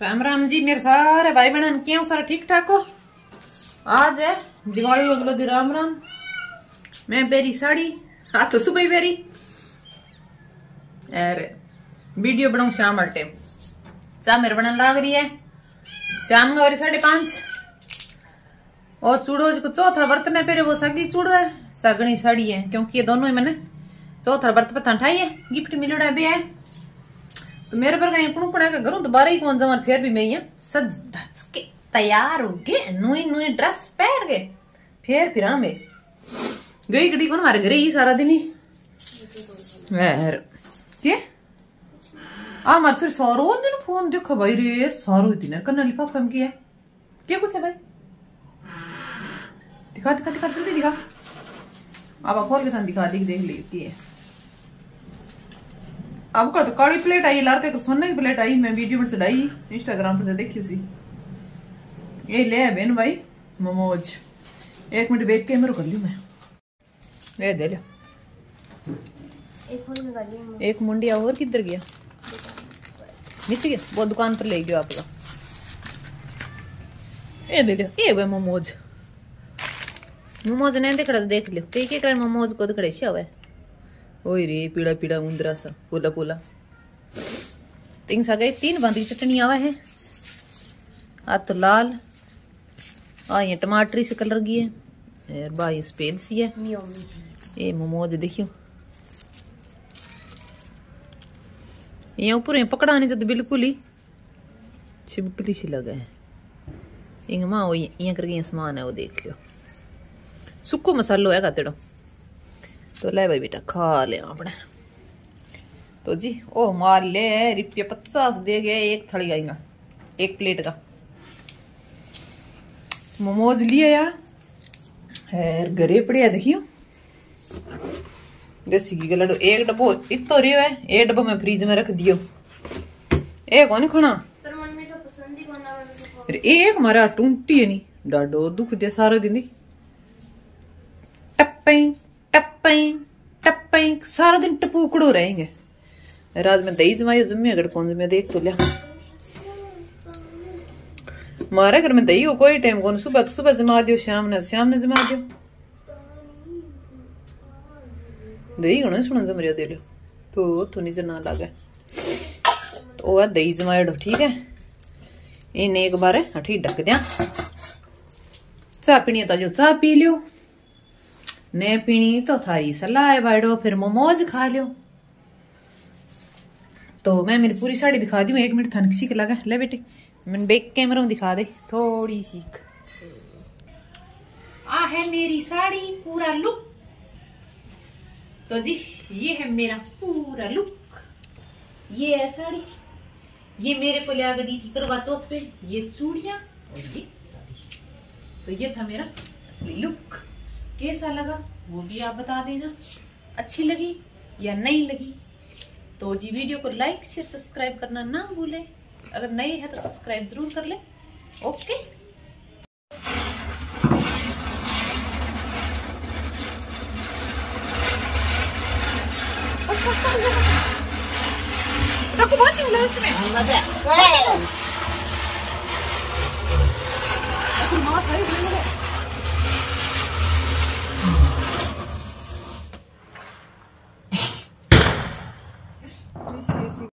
राम राम जी, मेरे सारे भाई बहन क्यों सारा ठीक ठाक हो? आज है, दिवाली अगलो दिन राम राम। मैं बेरी साड़ी हाँ तो सुबह ही बेरी अरे, वीडियो बनाऊ शाम वाले टाइम चाह मेरे बनने लाग रही है। शाम का साढ़े पाँच। और चूड़ो जो चौथा बर्तन है पेरे वो सगी चूड़ो है। सगनी साड़ी है, क्योंकि ये दोनों ही मैंने चौथा बर्त पता ठाई है। गिफ्ट मिलड़ा भी है। मेरे पर कहीं कुण कुड़ा करूँ, दोबारा ही कौन जमा फिर भी मैं सज धज के तैयार हो गए नुई नुई ड्रेस पहन गए फिर फिर मैं। गई गड़ी कौन मारे घरे ही सारा दिन ही? मत फिर सारो दिन फ़ोन देखो भाई रे, सारो दिन करना लिफाफा में किया? क्या कुछ है भाई? दिखा दिखा दिखा, जल्दी दिखा। अब खोल के सन दिखा दी देख ली की है अब का तो काली प्लेट आई लाते को सोने की प्लेट आई मैं वीडियो में चढ़ाई इंस्टाग्राम पर देखी उसी ये ले बेन भाई मोमोज एक मिनट बेच के मेरे कर लियो मैं ले दे लियो एक मुंडिया और किधर गया? नीचे गया? वो दुकान पर ले गयो आपका। ये ले लियो ये वे मोमोज मोमोज नहीं देख रहा देख लियो। कई के मोमोज को दिखड़े से हुआ ओए रे, पीड़ा पीड़ा, उंदरा सा, पोला पोला। तीन सा गए तीन बांधी चटनी आवा है। आ तो लाल, आ ये टमाटरी से कलर की है। यार ये सफ़ेद सी है। ये मोमोज, देखियो। ये ऊपर ये पकड़ाने से तो बिल्कुल ही। छिपकली सी लगा है। इंग माँ, वो ये करके सामान है, वो देख लियो। सुक्को मसालो है तेड़ो तो ले भाई बेटा खा ले अपने। तो जी ओ मार ले रुपये पचास दे गए एक थड़ी आएगा एक प्लेट का। मोमोज लिए यार। है घरे पड़े देखियो। देसी घी का एक डब्बो इतो रियो है एक डब्बो में फ्रीज में रख दियो। एक कौन खाना? एक मारा टूटी है नी। डाडो दुख दे सारो दिन टप्पें। टप्पाई टप्पाई सारा दिन टपूकड़ो रहेंगे। रात में दही जमाई जमे अगर कौन जमे देख तो लिया। मारे घर में दही हो, कोई टाइम कौन सुबह तो सुबह जमा दियो, शाम ने शाम ने जमा दियो। दही होना सुन जम रियो दे लियो। तो तो नज़र ना लगे। तो वह दही जमाए ठीक है? इन एक बार हठी ढक दिया। चाह पीनी है तो जो चाह पी लियो। ने पीनी तो थारी सलाह है बाइडो फिर मोमोज खा लियो। तो मैं मेरी पूरी साड़ी दिखा दी, एक मिनट थन सीख लगा। ले बेटी, मैंने बैक कैमरा दिखा दे, थोड़ी सीख। आ है मेरी साड़ी, पूरा लुक। तो जी, ये है मेरा पूरा लुक। ये है साड़ी। ये मेरे को लिया दी थी करवा चौथ पे। ये चूड़िया और ये साड़ी। तो ये था मेरा असली लुक। कैसा लगा वो भी आप बता देना। अच्छी लगी या नहीं लगी तो जी वीडियो को लाइक शेयर सब्सक्राइब करना ना भूले। अगर नए है तो सब्सक्राइब ज़रूर कर ले। ओके? रखो बहुत इसमें।